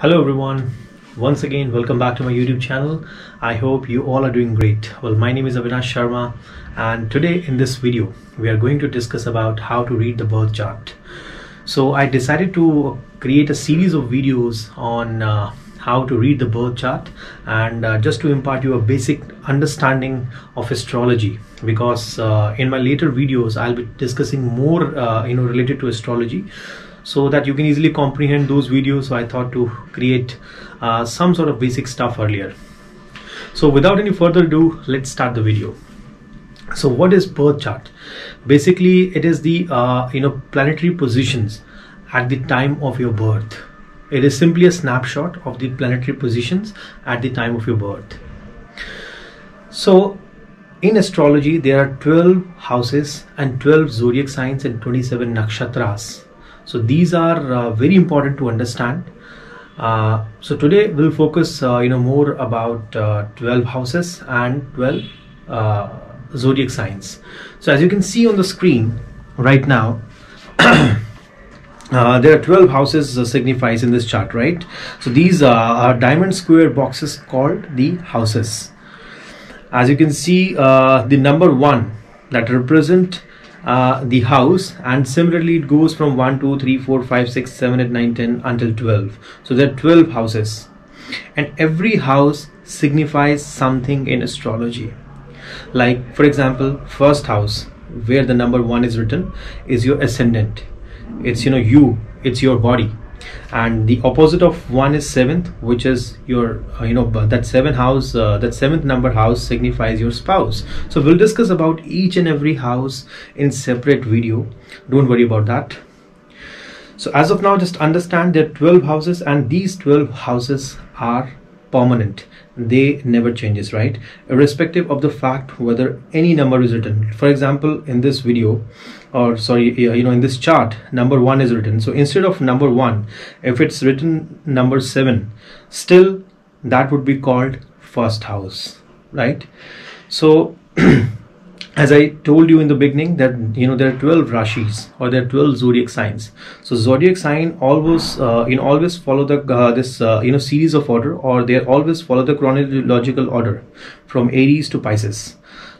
Hello everyone. Once again, welcome back to my YouTube channel. I hope you all are doing great. Well, my name is Avinash Sharma and today in this video, we are going to discuss about how to read the birth chart. So I decided to create a series of videos on uh, how to read the birth chart and uh, just to impart you a basic understanding of astrology because uh, in my later videos I'll be discussing more uh, you know related to astrology so that you can easily comprehend those videos. So i thought to create uh, some sort of basic stuff earlier. So without any further ado let's start the video. So what is birth chart? Basically it is the uh, you know planetary positions at the time of your birth. It is simply a snapshot of the planetary positions at the time of your birth. So in astrology there are 12 houses and 12 zodiac signs and 27 nakshatras so these are uh, very important to understand. Uh, so today we'll focus uh, you know more about uh, 12 houses and 12 uh, zodiac signs. So as you can see on the screen right now Uh, there are 12 houses uh, signifies in this chart right? So these uh, are diamond square boxes called the houses. As you can see the number one that represent uh, the house and similarly it goes from 1 2 3 4 5 6 7 8 9 10 until 12 so there are 12 houses. And every house signifies something in astrology. Like for example first house where the number 1 is written is your ascendant. It's you know you. It's your body and the opposite of one is seventh which is your uh, you know that seventh house uh, that seventh number house signifies your spouse. So we'll discuss about each and every house in separate video. Don't worry about that. So as of now just understand there are 12 houses and these 12 houses are permanent. They never changes right? Irrespective of the fact whether any number is written. For example in this video or sorry you know in this chart number one is written. So instead of number one if it's written number seven still that would be called first house right? So as I told you in the beginning that you know there are 12 rashis or there are 12 zodiac signs. So zodiac sign always uh, you know always follow the uh, this uh, you know series of order or they always follow the chronological order from Aries to Pisces.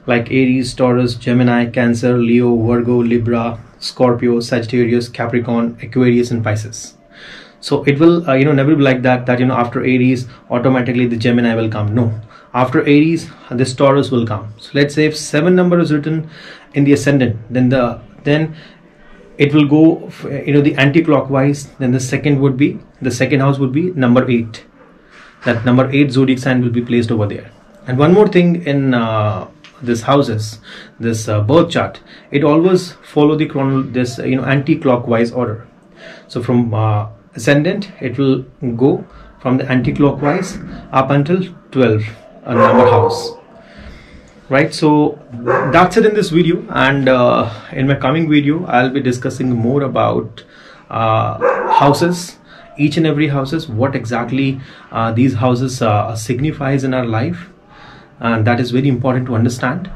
Like Aries Taurus Gemini Cancer Leo Virgo Libra Scorpio Sagittarius Capricorn Aquarius and Pisces. So it will uh, you know never be like that that you know after Aries automatically the Gemini will come. No after Aries this Taurus will come. So let's say if seven number is written in the ascendant then the then it will go you know the anti-clockwise then the second would be the second house would be number eight. That number eight zodiac sign will be placed over there. And one more thing in uh, this houses this uh, birth chart it always follow the chrono this you know anti-clockwise order. So from uh, ascendant it will go from the anti-clockwise up until 12 a number house. Right so that's it in this video and uh, in my coming video i'll be discussing more about uh, houses each and every houses what exactly uh, these houses uh, signifies in our life and that is very important to understand.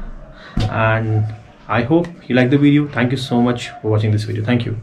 And i hope you like the video. Thank you so much for watching this video. Thank you